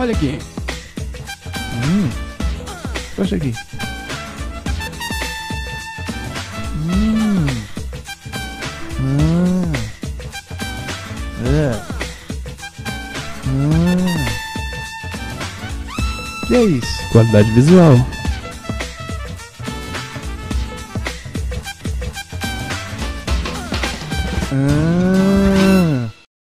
Olha aqui. Hum. Olha aqui. Hum. É. hum. é. Que é isso? Qualidade visual. Ah.